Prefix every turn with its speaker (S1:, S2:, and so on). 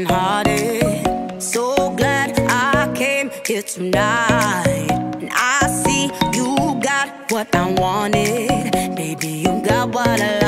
S1: hearted. So glad I came here tonight. And I see you got what I wanted. Baby, you got what I.